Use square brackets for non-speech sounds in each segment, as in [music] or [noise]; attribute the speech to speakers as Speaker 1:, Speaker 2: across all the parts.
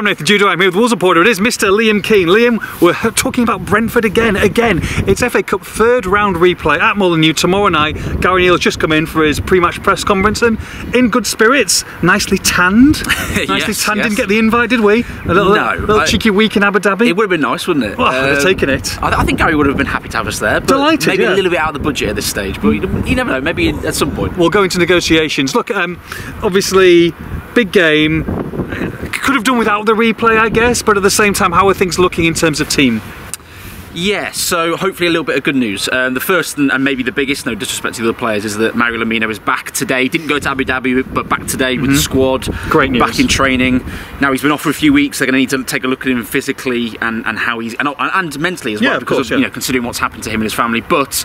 Speaker 1: I'm Nathan Judah. I'm here with Wolves reporter. It is Mr. Liam Keen. Liam, we're talking about Brentford again. Again, it's FA Cup third round replay at Molineux tomorrow night. Gary O'Neil's just come in for his pre-match press conference and in good spirits, nicely tanned. [laughs] nicely
Speaker 2: Yes,
Speaker 1: tanned.
Speaker 2: yes.
Speaker 1: Didn't get the invite, did we? A little,
Speaker 2: No,
Speaker 1: little
Speaker 2: I-
Speaker 1: cheeky week in Abu Dhabi.
Speaker 2: It would have been nice, wouldn't it?
Speaker 1: Well, I'd have taken it.
Speaker 2: I, I think Gary would have been happy to have us there. But
Speaker 1: Delighted,
Speaker 2: Maybe
Speaker 1: yeah.
Speaker 2: a little bit out of the budget at this stage, but you, you never know. Maybe at some point.
Speaker 1: we'll go into negotiations. Look, um, obviously, big game. Could have done without the replay, I guess, but at the same time, how are things looking in terms of team?
Speaker 2: Yeah, so hopefully a little bit of good news. Um, the first and, maybe the biggest, no disrespect to the other players, is that Mario Lemina is back today. Didn't go to Abu Dhabi, but back today with the squad.
Speaker 1: Mm-hmm. Great news.
Speaker 2: Back in training. Now he's been off for a few weeks. They're going to need to take a look at him physically and, and how he's and, and mentally as well,
Speaker 1: Yeah, of
Speaker 2: because
Speaker 1: course,
Speaker 2: of, you know considering what's happened to him and his family. But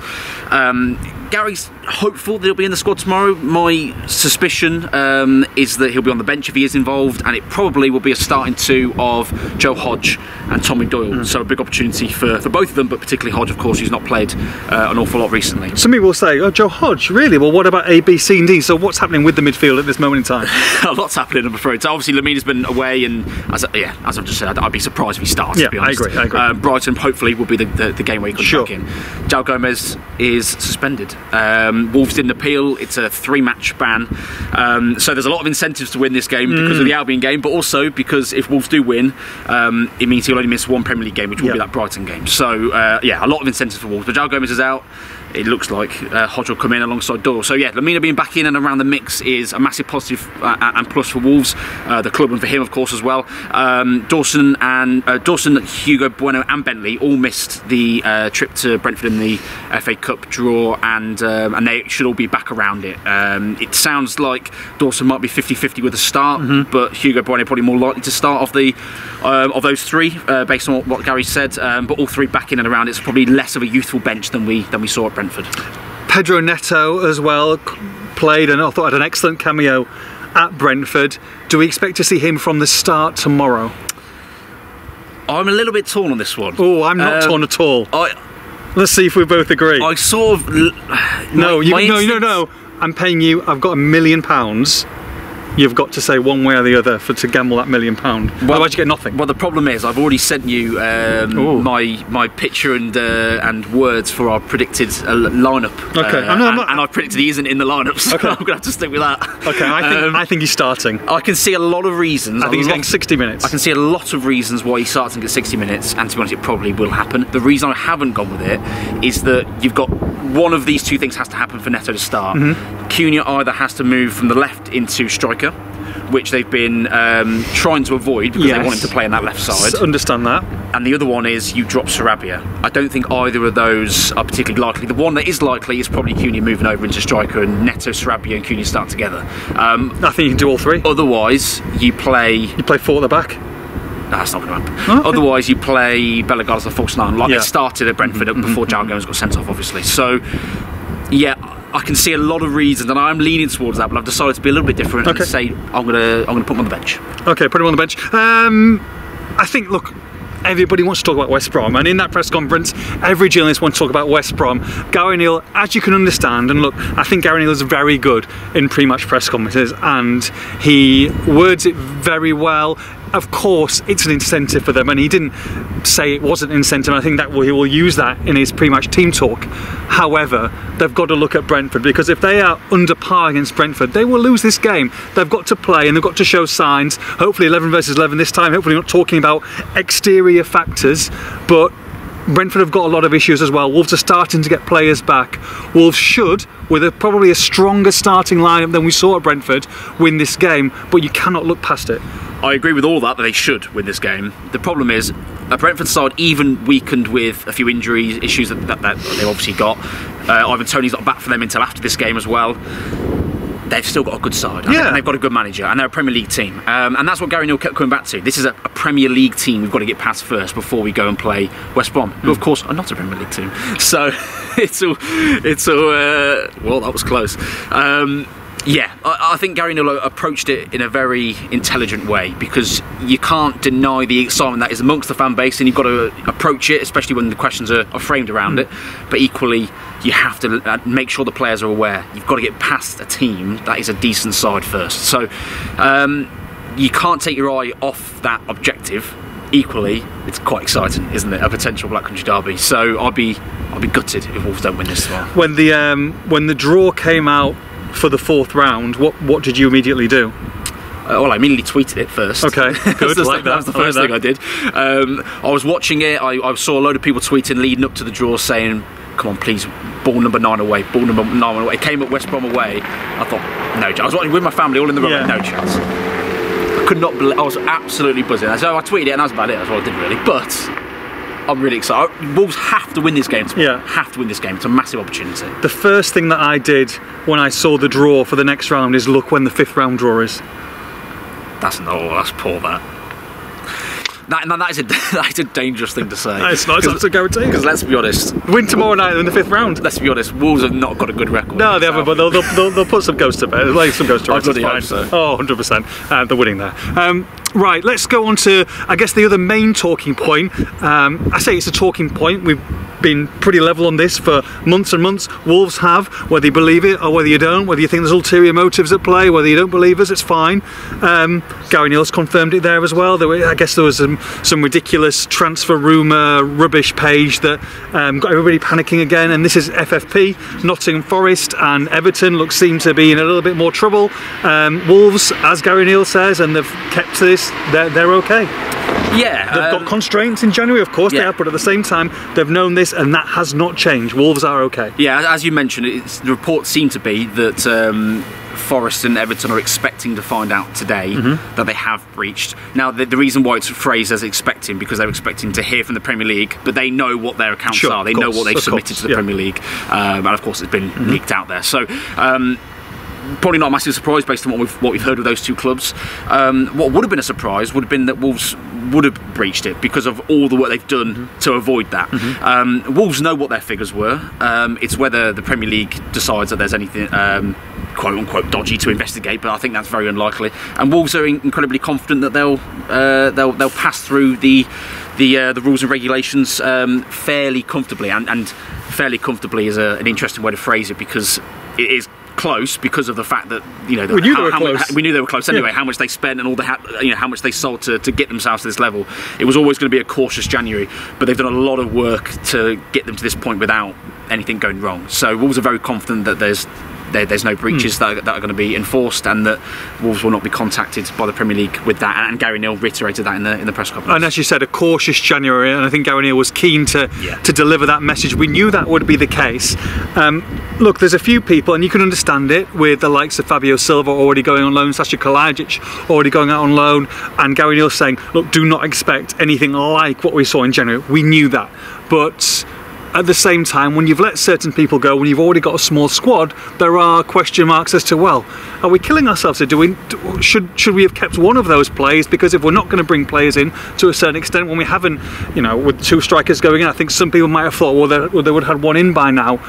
Speaker 2: um, Gary's hopeful that he'll be in the squad tomorrow. My suspicion um, is that he'll be on the bench if he is involved, and it probably will be a starting two of Joe Hodge and Tommy Doyle.
Speaker 1: Mm.
Speaker 2: So a big opportunity for, for both of them, but particularly Hodge, of course, who's not played uh, an awful lot recently.
Speaker 1: Some people will say, oh, Joe Hodge, really? Well, what about A, B, C, and D? So what's happening with the midfield at this moment in time? [laughs]
Speaker 2: a lot's happening, I'm afraid. So obviously, Lemina's been away, and as I- yeah, as I've just said, I'd, I'd be surprised if he starts.
Speaker 1: Yeah,
Speaker 2: to be
Speaker 1: I agree, I agree.
Speaker 2: Uh, Brighton hopefully will be the, the, the game where he comes
Speaker 1: Sure.
Speaker 2: back in. João Gomes is suspended. Um, Wolves didn't appeal. It's a three-match ban, um, so there's a lot of incentives to win this game because
Speaker 1: Mm.
Speaker 2: of the Albion game, but also because if Wolves do win, um, it means he'll only miss one Premier League game, which will
Speaker 1: Yeah.
Speaker 2: be that Brighton game. So uh, yeah, a lot of incentives for Wolves. But João Gomes is out. It looks like uh, Hodge will come in alongside Doyle. So yeah, Lemina being back in and around the mix is a massive positive uh, and plus for Wolves, uh, the club, and for him of course as well. Um, Dawson and uh, Dawson, Hugo Bueno, and Bentley all missed the uh, trip to Brentford in the FA Cup draw, and um, and they should all be back around it. Um, it sounds like Dawson might be 50-50 with the start,
Speaker 1: Mm-hmm.
Speaker 2: but Hugo Bueno probably more likely to start of the um, of those three, uh, based on what, what Gary said. Um, but all three back in and around. It's probably less of a youthful bench than we than we saw at Brentford.
Speaker 1: Pedro Neto as well played and I thought had an excellent cameo at Brentford. Do we expect to see him from the start tomorrow?
Speaker 2: I'm a little bit torn on this one.
Speaker 1: Oh, I'm not
Speaker 2: Um,
Speaker 1: torn at all.
Speaker 2: I
Speaker 1: Let's see if we both agree.
Speaker 2: I sort of
Speaker 1: no, you, no, no, no. I'm paying you. I've got a million pounds. You've got to say one way or the other for to gamble that million pound. Otherwise, you get nothing.
Speaker 2: Well, the problem is I've already sent you um, my my picture and uh, and words for our predicted uh, lineup.
Speaker 1: Okay,
Speaker 2: Uh,
Speaker 1: I'm not- I'm
Speaker 2: and,
Speaker 1: not-
Speaker 2: and I've predicted he isn't in the lineup, [laughs] so
Speaker 1: Okay.
Speaker 2: I'm gonna have to stick with that.
Speaker 1: Okay, I think
Speaker 2: Um,
Speaker 1: I think he's starting.
Speaker 2: I can see a lot of reasons.
Speaker 1: I think he's
Speaker 2: lot-
Speaker 1: getting 60 minutes.
Speaker 2: I can see a lot of reasons why he starts and gets 60 minutes, and to be honest, it probably will happen. The reason I haven't gone with it is that you've got one of these two things has to happen for Neto to start.
Speaker 1: Mm-hmm.
Speaker 2: Cunha either has to move from the left into striker, which they've been um, trying to avoid because
Speaker 1: Yes.
Speaker 2: they want him to play on that left side.
Speaker 1: S- understand that.
Speaker 2: and the other one is you drop Sarabia. I don't think either of those are particularly likely. The one that is likely is probably Cunha moving over into striker and Neto, Sarabia, and Cunha start together. Um,
Speaker 1: I think you can do all three.
Speaker 2: otherwise, you play
Speaker 1: You play four at the back.
Speaker 2: No, that's not going to happen.
Speaker 1: Okay.
Speaker 2: Otherwise, you play Bellegarde as a false nine, like
Speaker 1: Yeah. Mm-hmm,
Speaker 2: they started at Brentford before João Gomes got sent off, obviously. So, yeah, I can see a lot of reasons, and I'm leaning towards that. But I've decided to be a little bit different
Speaker 1: Okay.
Speaker 2: and say I'm gonna I'm gonna put him on the bench.
Speaker 1: Okay, put him on the bench. Um, I think, look, everybody wants to talk about West Brom, and in that press conference, every journalist wants to talk about West Brom. Gary O'Neil, as you can understand, and look, I think Gary O'Neil is very good in pre-match press conferences, and he words it very well. Of course, it's an incentive for them, and he didn't say it wasn't an incentive. and I think that will, he will use that in his pre-match team talk. However, they've got to look at Brentford because if they are under par against Brentford, they will lose this game. They've got to play and they've got to show signs. Hopefully, 11 versus 11 this time. Hopefully, not talking about exterior factors, but Brentford have got a lot of issues as well. Wolves are starting to get players back. Wolves should, with a, probably a stronger starting lineup than we saw at Brentford, win this game. But you cannot look past it.
Speaker 2: I agree with all that that they should win this game. The problem is a Brentford side, even weakened with a few injuries issues that, that, that they've obviously got. Uh, Ivan Toney's not back for them until after this game as well. They've still got a good side, and
Speaker 1: Yeah.
Speaker 2: they've got a good manager, and they're a Premier League team, um, and that's what Gary O'Neil kept coming back to. This is a, a Premier League team we've got to get past first before we go and play West Brom, who of course are not a Premier League team. [laughs] So [laughs] it's all, it's all. Uh, well, that was close. Um, yeah, I, I think Gary O'Neil approached it in a very intelligent way because you can't deny the excitement that is amongst the fan base, and you've got to approach it, especially when the questions are, are framed around it. But equally, you have to uh, make sure the players are aware. You've got to get past a team that is a decent side first. So. Um, you can't take your eye off that objective. Equally, it's quite exciting, isn't it? A potential Black Country derby. So I'll be I'll be gutted if Wolves don't win this one.
Speaker 1: When the um, when the draw came out for the fourth round, what what did you immediately do?
Speaker 2: Uh, well, I immediately tweeted it first.
Speaker 1: Okay, [laughs] good, like
Speaker 2: that was the
Speaker 1: that, I like
Speaker 2: first thing I did. Um, I was watching it. I, I saw a load of people tweeting leading up to the draw saying, "Come on, please, ball number nine away, ball number nine away." It came at West Brom away. I thought, no, chance. I was watching with my family all in the room.
Speaker 1: Yeah.
Speaker 2: No chance. I could not. Believe, I was absolutely buzzing. So I tweeted it, and that was about it. That's what I did really. But I'm really excited. Wolves have to win this game.
Speaker 1: Yeah.
Speaker 2: have to win this game. It's a massive opportunity.
Speaker 1: The first thing that I did when I saw the draw for the next round is look when the fifth round draw is.
Speaker 2: That's no. That's poor. That. That, that, is a, [laughs] that is a dangerous thing to say.
Speaker 1: It's not, it's not a guarantee.
Speaker 2: Because let's be honest,
Speaker 1: Win tomorrow night in the fifth round.
Speaker 2: let's be honest, Wolves have not got a good record.
Speaker 1: No, they haven't, but they'll, they'll, they'll, put some ghosts to bed. They'll some ghosts to
Speaker 2: I
Speaker 1: rest. It's fine.
Speaker 2: hope so.
Speaker 1: Oh, 100%. Uh, they're winning there. Um, right, let's go on to, I guess, the other main talking point. Um, I say it's a talking point. We've been pretty level on this for months and months. Wolves have, whether you believe it or whether you don't, whether you think there's ulterior motives at play, whether you don't believe us, it's fine. Um, Gary O'Neil's confirmed it there as well. There were, I guess there was some, some ridiculous transfer rumour rubbish page that um, got everybody panicking again. And this is FFP, Nottingham Forest and Everton look seem to be in a little bit more trouble. Um, Wolves, as Gary O'Neil says, and they've kept to they're, they're okay.
Speaker 2: Yeah,
Speaker 1: They've
Speaker 2: um,
Speaker 1: got constraints in January, of course they
Speaker 2: yeah.
Speaker 1: have, but at the same time, they've known this and that has not changed. Wolves are okay.
Speaker 2: yeah. As you mentioned, it's, the reports seem to be that um, Forest and Everton are expecting to find out today
Speaker 1: Mm-hmm.
Speaker 2: that they have breached. Now, the, the reason why it's phrased as expecting because they're expecting to hear from the Premier League, but they know what their accounts
Speaker 1: Sure,
Speaker 2: are. They
Speaker 1: of
Speaker 2: know what they've submitted
Speaker 1: course,
Speaker 2: to the
Speaker 1: yeah.
Speaker 2: Premier League, um, and of course, it's been leaked out there. So. Probably not a massive surprise based on what we've what we've heard of those two clubs. Um, what would have been a surprise would have been that Wolves would have breached it because of all the work they've done
Speaker 1: Mm-hmm.
Speaker 2: to avoid that. Um, Wolves know what their figures were. Um, it's whether the Premier League decides that there's anything um, quote unquote dodgy to investigate, but I think that's very unlikely. And Wolves are in- incredibly confident that they'll uh, they'll they'll pass through the the uh, the rules and regulations um, fairly comfortably, and, and fairly comfortably is a, an interesting way to phrase it because it is close because of the fact that you know the,
Speaker 1: We knew they were
Speaker 2: how
Speaker 1: close.
Speaker 2: we knew they were close anyway.
Speaker 1: Yeah.
Speaker 2: How much they spent and all the ha- you know how much they sold to, to get themselves to this level. It was always going to be a cautious January, but they've done a lot of work to get them to this point without anything going wrong. So Wolves are very confident that there's there, there's no breaches that, are, that are going to be enforced, and that Wolves will not be contacted by the Premier League with that. And, and Gary O'Neil reiterated that in the in the press conference.
Speaker 1: And as you said, a cautious January, and I think Gary O'Neil was keen to
Speaker 2: Yeah.
Speaker 1: to deliver that message. We knew that would be the case. Um, look, there's a few people, and you can understand it, with the likes of Fabio Silva already going on loan, Sasha Kalajdzic already going out on loan, and Gary Neal saying, look, do not expect anything like what we saw in January. We knew that, but. At the same time, when you've let certain people go, when you've already got a small squad, there are question marks as to well, are we killing ourselves? here? Do we should should we have kept one of those players? Because if we're not going to bring players in to a certain extent, when we haven't, you know, with two strikers going in, I think some people might have thought, well, they, they would have had one in by now.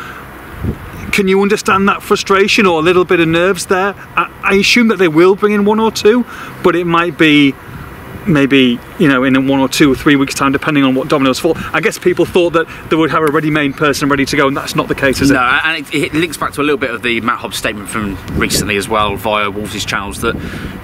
Speaker 1: Can you understand that frustration or a little bit of nerves there? I, I assume that they will bring in one or two, but it might be maybe you know in one or two or three weeks time depending on what dominoes fall i guess people thought that they would have a ready-made person ready to go and that's not the case is it?
Speaker 2: No, and it, it links back to a little bit of the Matt Hobbs statement from recently as well via Wolves' channels that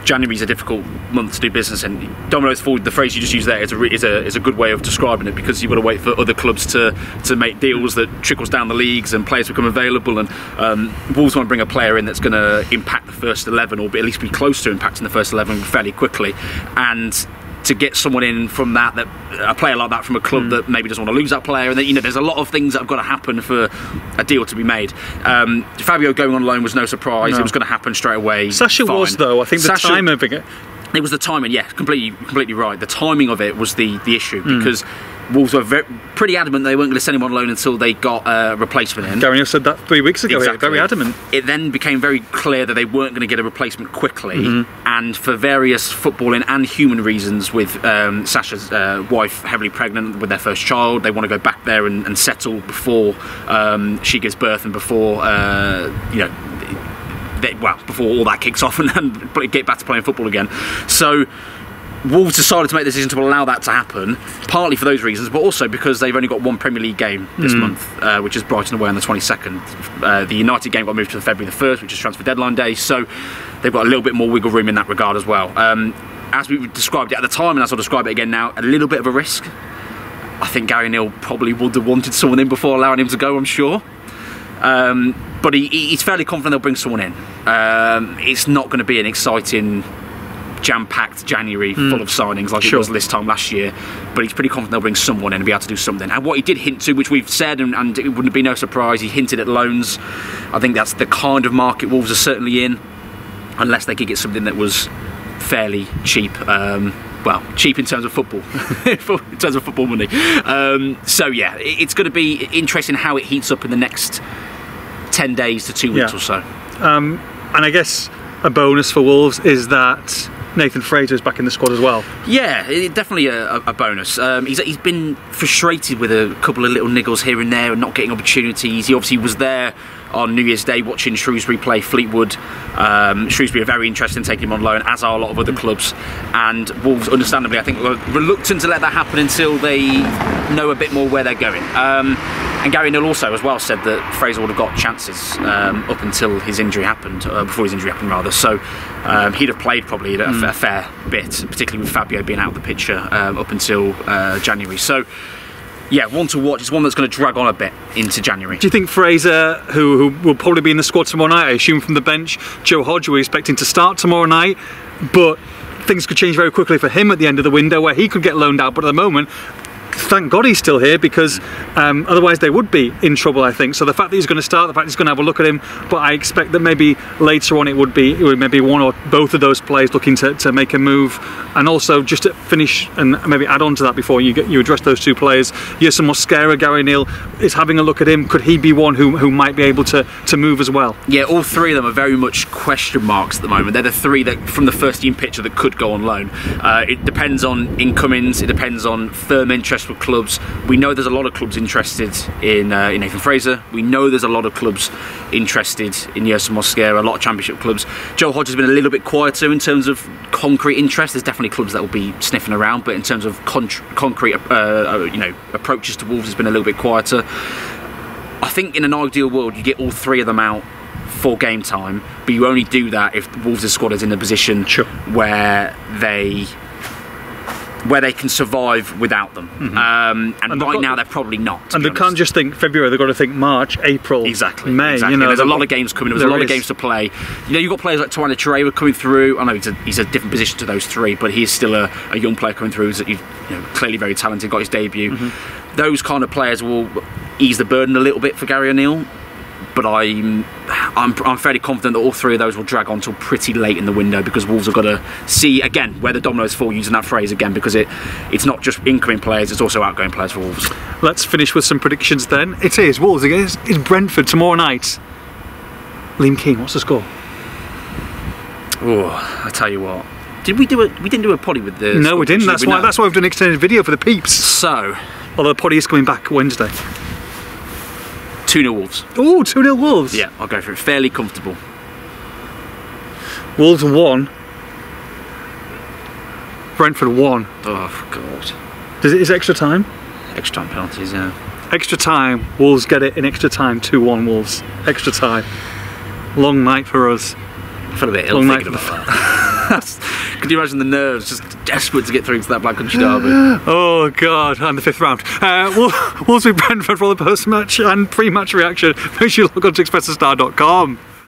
Speaker 2: January is a difficult month to do business and Domino's forward, the phrase you just used there is a, is a, is a good way of describing it because you've got to wait for other clubs to, to make deals that trickles down the leagues and players become available. And um, Wolves want to bring a player in that's going to impact the first 11 or at least be close to impacting the first 11 fairly quickly. And to get someone in from that, that a player like that from a club that maybe doesn't want to lose that player, and then, you know, there's a lot of things that have got to happen for a deal to be made. Um, Fabio going on loan was no surprise;
Speaker 1: No.
Speaker 2: it was going to happen straight away.
Speaker 1: sasha
Speaker 2: Fine.
Speaker 1: was though i think the
Speaker 2: Sasha-
Speaker 1: time of it
Speaker 2: it was the timing, yeah, completely, completely right. The timing of it was the the issue
Speaker 1: Hmm.
Speaker 2: because Wolves were very, pretty adamant they weren't going to send him on loan until they got a replacement in.
Speaker 1: gary said that three weeks ago
Speaker 2: Exactly.
Speaker 1: very adamant
Speaker 2: It then became very clear that they weren't going to get a replacement quickly,
Speaker 1: Mm-hmm.
Speaker 2: and for various footballing and human reasons, with um, Sasha's uh, wife heavily pregnant with their first child, they want to go back there and, and settle before um, she gives birth and before uh, you know. They, well, before all that kicks off and, [laughs] and get back to playing football again. So, Wolves decided to make the decision to allow that to happen, partly for those reasons, but also because they've only got one Premier League game this month, uh, which is Brighton away on the 22nd. Uh, the United game got moved to February the 1st, which is transfer deadline day, so they've got a little bit more wiggle room in that regard as well. Um, as we described it at the time, and as I'll describe it again now, a little bit of a risk. I think Gary O'Neil probably would have wanted someone in before allowing him to go. I'm sure. Um, but he, he's fairly confident they'll bring someone in. Um, it's not going to be an exciting, jam-packed January full of signings like
Speaker 1: Sure.
Speaker 2: it was this time last year. But he's pretty confident they'll bring someone in and be able to do something. And what he did hint to, which we've said, and, and it wouldn't be no surprise, he hinted at loans. I think that's the kind of market Wolves are certainly in, unless they could get something that was fairly cheap. Um, well, cheap in terms of football, [laughs] in terms of football money. Um, so yeah, it's going to be interesting how it heats up in the next ten days to two weeks
Speaker 1: Yeah.
Speaker 2: or so.
Speaker 1: And I guess a bonus for Wolves is that Nathan Fraser is back in the squad as well.
Speaker 2: Yeah, definitely a, a- a bonus. Um, he's, he's been frustrated with a couple of little niggles here and there and not getting opportunities. He obviously was there on New Year's Day watching Shrewsbury play Fleetwood. Um, Shrewsbury are very interested in taking him on loan, as are a lot of other clubs. And Wolves, understandably, I think, were reluctant to let that happen until they know a bit more where they're going. Um, and Gary O'Neil also, as well, said that Fraser would have got chances um, up until his injury happened, uh, before his injury happened rather. So um, he'd have played probably a, a fair bit, particularly with Fabio being out of the picture um, up until uh, January. So yeah, one to watch. It's one that's going to drag on a bit into January.
Speaker 1: Do you think Fraser, who, who will probably be in the squad tomorrow night, I assume from the bench, Joe Hodge, we're expecting to start tomorrow night, but things could change very quickly for him at the end of the window where he could get loaned out. But at the moment, thank God he's still here because um, otherwise they would be in trouble, I think. So the fact that he's going to start, the fact he's going to have a look at him, but I expect that maybe later on it would be it would maybe one or both of those players looking to, to make a move. And also just to finish and maybe add on to that before you get, you address those two players, Yerson Mosquera, Gary O'Neil is having a look at him. Could he be one who, who might be able to, to move as well?
Speaker 2: Yeah, all three of them are very much question marks at the moment. They're the three that from the first team picture that could go on loan. Uh, it depends on incomings. It depends on firm interest with clubs. We know there's a lot of clubs interested in, uh, in Nathan Fraser. We know there's a lot of clubs interested in Yerson Mosquera. A lot of Championship clubs. Joe Hodge has been a little bit quieter in terms of concrete interest. There's definitely clubs that will be sniffing around, but in terms of con- concrete, uh, uh, you know, approaches to Wolves has been a little bit quieter. I think in an ideal world, you get all three of them out for game time, but you only do that if Wolves' squad is in a position
Speaker 1: Sure.
Speaker 2: where they where they can survive without them. Um, and,
Speaker 1: Mm-hmm. And they've
Speaker 2: right now, they're probably not.
Speaker 1: And they can't just think February, they've got to think March, April,
Speaker 2: Exactly.
Speaker 1: May.
Speaker 2: exactly.
Speaker 1: You know,
Speaker 2: there's a lot of games coming. There's a
Speaker 1: there
Speaker 2: lot of games to play. You know, you've got players like Tawanda Chirewa coming through. I know he's a, he's a different position to those three, but he's still a, a young player coming through. He's you know, clearly very talented. Got his debut.
Speaker 1: Mm-hmm.
Speaker 2: Those kind of players will ease the burden a little bit for Gary O'Neil. But I'm, I'm, I'm fairly confident that all three of those will drag on till pretty late in the window because Wolves have got to see again where the dominoes fall. Using that phrase again because it, it's not just incoming players; it's also outgoing players for Wolves.
Speaker 1: Let's finish with some predictions then. It is Wolves against it's Brentford tomorrow night. Liam Keen, what's the score?
Speaker 2: Oh, I tell you what. Did we do it? We didn't do a potty with the.
Speaker 1: No, we didn't. That's
Speaker 2: we?
Speaker 1: why.
Speaker 2: No.
Speaker 1: That's why we've done an extended video for the peeps.
Speaker 2: So,
Speaker 1: Although the potty is coming back Wednesday.
Speaker 2: 2 0 Wolves.
Speaker 1: Oh, 2 0 Wolves.
Speaker 2: Yeah, I'll go for it. Fairly comfortable.
Speaker 1: Wolves one. Brentford one.
Speaker 2: Oh, God.
Speaker 1: Does it is it extra time?
Speaker 2: Extra time penalties, yeah.
Speaker 1: Extra time. Wolves get it in extra time. 2 1 Wolves. Extra time. Long night for us.
Speaker 2: I feel a bit ill
Speaker 1: Long
Speaker 2: thinking
Speaker 1: night
Speaker 2: about that. [laughs] Could you imagine the nerves just desperate to get through to that Black Country derby? [gasps]
Speaker 1: Oh God! And the fifth round. Uh, Wolves [laughs] beat Brentford for the post-match and pre-match reaction. Make sure you log on to expressthestar.com.